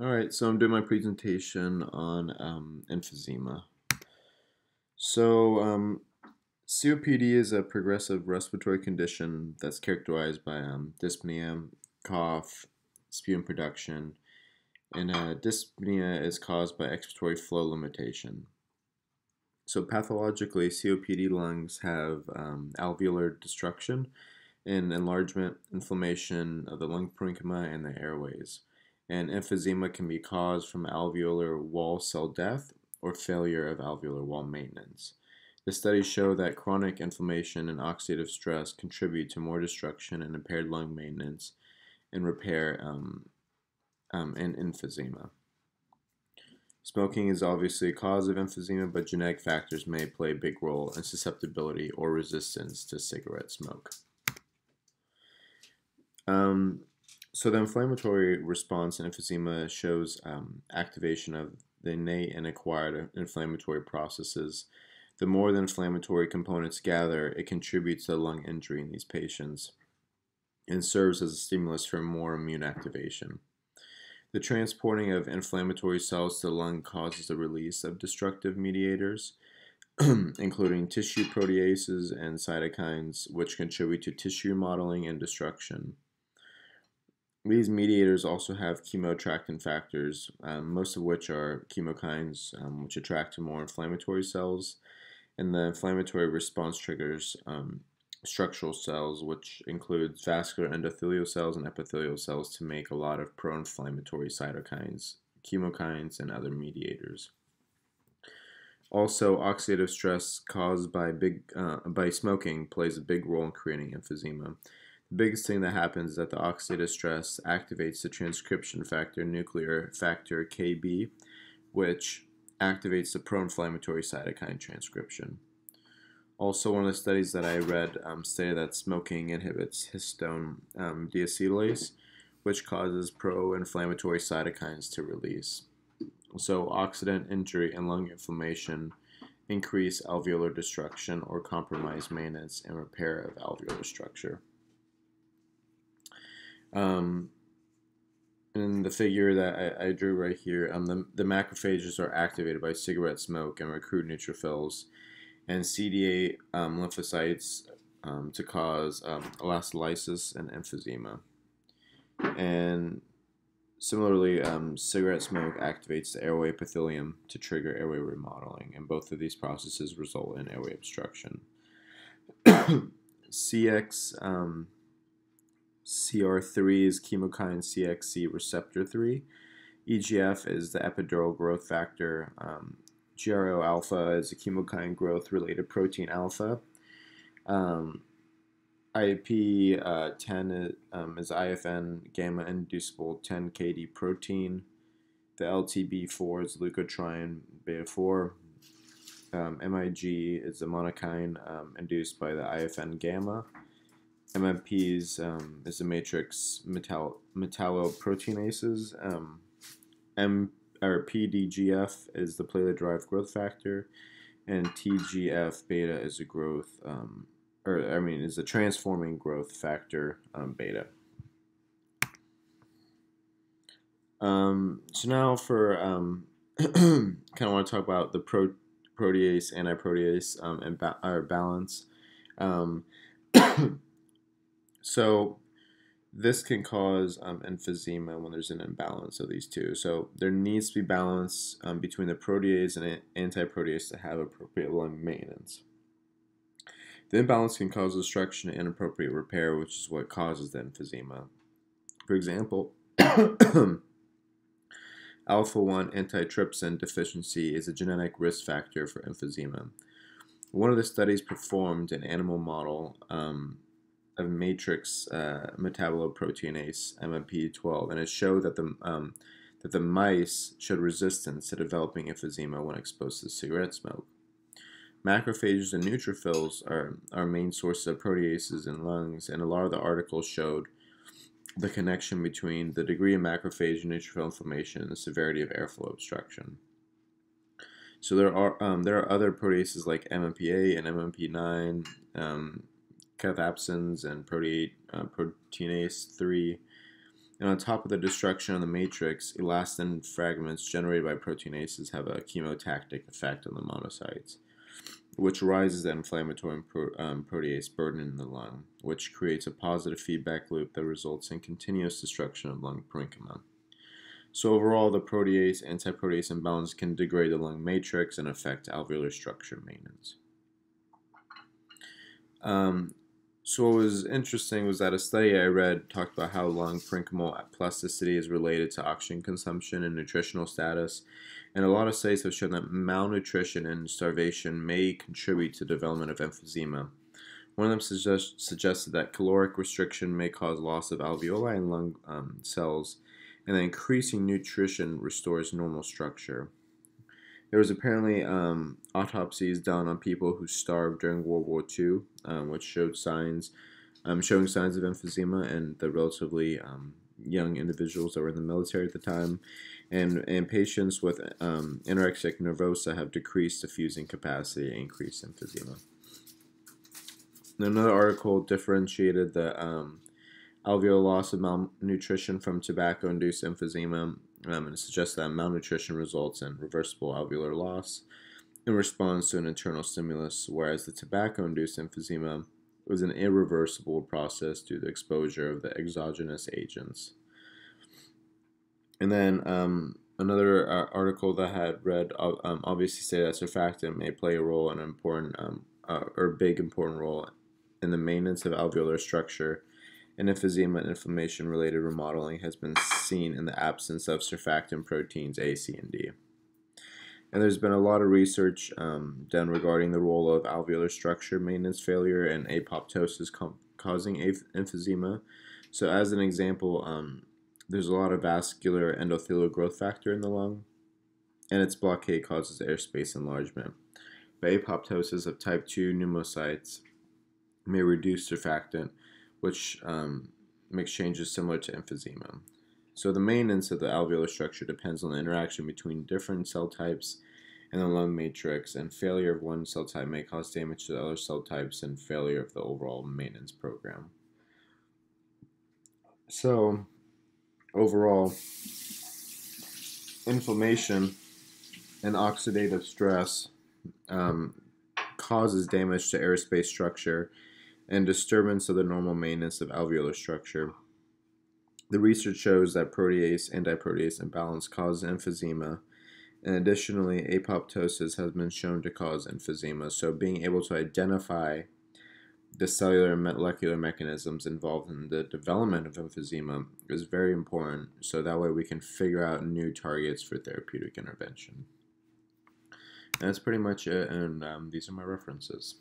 All right, so I'm doing my presentation on um, emphysema. So, um, COPD is a progressive respiratory condition that's characterized by um, dyspnea, cough, sputum production, and uh, dyspnea is caused by expiratory flow limitation. So, pathologically, COPD lungs have um, alveolar destruction and enlargement, inflammation of the lung parenchyma and the airways and emphysema can be caused from alveolar wall cell death or failure of alveolar wall maintenance. The studies show that chronic inflammation and oxidative stress contribute to more destruction and impaired lung maintenance and repair um, um, and emphysema. Smoking is obviously a cause of emphysema, but genetic factors may play a big role in susceptibility or resistance to cigarette smoke. Um, so the inflammatory response in emphysema shows um, activation of the innate and acquired inflammatory processes. The more the inflammatory components gather, it contributes to lung injury in these patients and serves as a stimulus for more immune activation. The transporting of inflammatory cells to the lung causes the release of destructive mediators, including tissue proteases and cytokines, which contribute to tissue remodeling and destruction. These mediators also have chemoattractant factors, um, most of which are chemokines, um, which attract to more inflammatory cells, and the inflammatory response triggers um, structural cells, which includes vascular endothelial cells and epithelial cells, to make a lot of pro-inflammatory cytokines, chemokines, and other mediators. Also, oxidative stress caused by big uh, by smoking plays a big role in creating emphysema. The biggest thing that happens is that the oxidative stress activates the transcription factor, nuclear factor KB, which activates the pro-inflammatory cytokine transcription. Also, one of the studies that I read um, stated that smoking inhibits histone um, deacetylase, which causes pro-inflammatory cytokines to release. So, oxidant injury and lung inflammation increase alveolar destruction or compromise maintenance and repair of alveolar structure. Um, in the figure that I, I, drew right here, um, the, the macrophages are activated by cigarette smoke and recruit neutrophils and CD8 um, lymphocytes um, to cause um, elastomyelitis and emphysema. And similarly, um, cigarette smoke activates the airway epithelium to trigger airway remodeling, and both of these processes result in airway obstruction. CX CR3 is chemokine CXC receptor 3. EGF is the epidural growth factor. Um, GRO alpha is a chemokine growth related protein alpha. Um, IP uh, 10 is, um, is IFN gamma inducible 10 KD protein. The LTB4 is leukotriene beta 4. Um, MIG is the monokine um, induced by the IFN gamma. MMPs um, is the matrix metal metalloproteinases. Um, M or PDGF is the platelet-derived growth factor, and TGF beta is a growth, um, or I mean, is a transforming growth factor um, beta. Um, so now for kind of want to talk about the pro protease antiprotease um, and ba- balance. So this can cause um, emphysema when there's an imbalance of these two. So there needs to be balance um, between the protease and antiprotease to have appropriate lung maintenance. The imbalance can cause destruction and inappropriate repair, which is what causes the emphysema. For example, alpha 1 antitrypsin deficiency is a genetic risk factor for emphysema. One of the studies performed an animal model um, of matrix uh, metalloproteinase MMP12, and it showed that the um, that the mice showed resistance to developing emphysema when exposed to cigarette smoke. Macrophages and neutrophils are our main sources of proteases in lungs, and a lot of the articles showed the connection between the degree of macrophage and neutrophil inflammation and the severity of airflow obstruction. So there are um, there are other proteases like MMP8 and MMP9, um, cathepsins and proteate, uh, proteinase 3 And on top of the destruction of the matrix, elastin fragments generated by proteinases have a chemotactic effect on the monocytes, which rises the inflammatory pro, um, protease burden in the lung, which creates a positive feedback loop that results in continuous destruction of lung parenchyma. So overall, the protease antiprotease imbalance can degrade the lung matrix and affect alveolar structure maintenance. Um, so what was interesting was that a study I read talked about how lung parenchymal plasticity is related to oxygen consumption and nutritional status. And a lot of studies have shown that malnutrition and starvation may contribute to development of emphysema. One of them suggest, suggested that caloric restriction may cause loss of alveoli and lung um, cells, and that increasing nutrition restores normal structure. There was apparently um, autopsies done on people who starved during World War II, um, which showed signs, um, showing signs of emphysema and the relatively um, young individuals that were in the military at the time, and and patients with um, anorexic nervosa have decreased diffusing capacity, and increased emphysema. Another article differentiated the um, alveolar loss of malnutrition from tobacco-induced emphysema um, and suggests that malnutrition results in reversible alveolar loss in response to an internal stimulus, whereas the tobacco-induced emphysema was an irreversible process due to the exposure of the exogenous agents. And then um, another uh, article that I had read um, obviously say that surfactant may play a role, an important um, uh, or big important role in the maintenance of alveolar structure and emphysema inflammation related remodeling has been seen in the absence of surfactant proteins A, C, and D. And there's been a lot of research um, done regarding the role of alveolar structure maintenance failure and apoptosis causing emphysema. So, as an example, um, there's a lot of vascular endothelial growth factor in the lung, and its blockade causes airspace enlargement. But apoptosis of type 2 pneumocytes may reduce surfactant which um, makes changes similar to emphysema. So the maintenance of the alveolar structure depends on the interaction between different cell types in the lung matrix, and failure of one cell type may cause damage to the other cell types and failure of the overall maintenance program. So, overall, inflammation and oxidative stress um, causes damage to airspace structure and disturbance of the normal maintenance of alveolar structure. The research shows that protease and antiprotease imbalance causes emphysema, and additionally, apoptosis has been shown to cause emphysema. So, being able to identify the cellular and molecular mechanisms involved in the development of emphysema is very important, so that way we can figure out new targets for therapeutic intervention. And that's pretty much it, and um, these are my references.